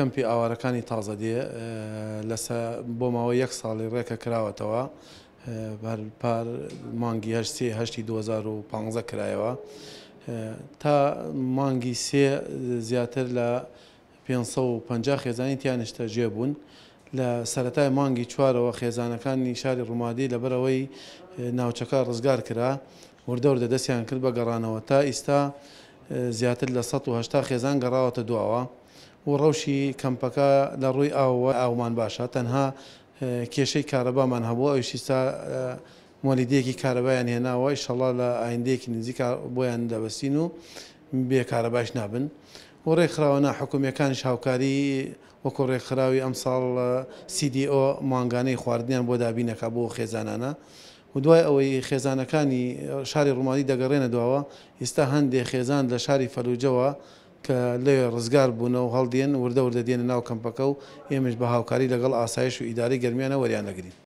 کەمپی ئاوارەکانی تازەدێ لە سە بۆ ماوەی یەک ساڵی ڕێکە کراوەتەوە بەر پار مانگی هەشت سێ هەشتی 2015 کرایەوە تا مانگی سێ زیاتر لە 550 خێزانی تیا نیشتە جێ بوون لە سەتای مانگی چوارەوە خێزانەکانی شاری ڕوومادی لەبەرەوەی ناوچەکە ڕزگار کرا وردە وردە دەستیان کرد بە گەڕانەوە، تا ئیستا زیاتر لە سەد و هەشتا خێزان گەڕاوەتە دواوە و ڕەوشی کەمپەکە لە ڕووی ئاوەوە ئاومان باشە، تەنها کێشەی کارەبامان هەبوو ئەویش ئیستا مۆلیدەیەکی کارەبایان هێناوە ئیشەڵا لە ئایندەیەکی نزیک بۆیان دەبەستین و بێ کارەبایش نابن و ڕێکخراوە نا حکومیەکانیش هاوکاری وەکو ڕێکخراوی ئەمساڵ CDO مانگانەی خواردنیان بۆ دابین ئەکا بۆ خێزانانە و دوای ئەوەی خێزانەکانی شاری ڕومادی دەگەڕێنە دواوە، ئیستا هەندێ خێزان لە شاری فەلوجەوە کە لەوێ ڕزگار بوونە و هەڵدێن، وردە وردە دێنە ناو کەمپەکە و ئێمەش بە هاوکاری لەگەڵ ئاسایش و ئیدارەی گەرمیانە وەریان دەگرین.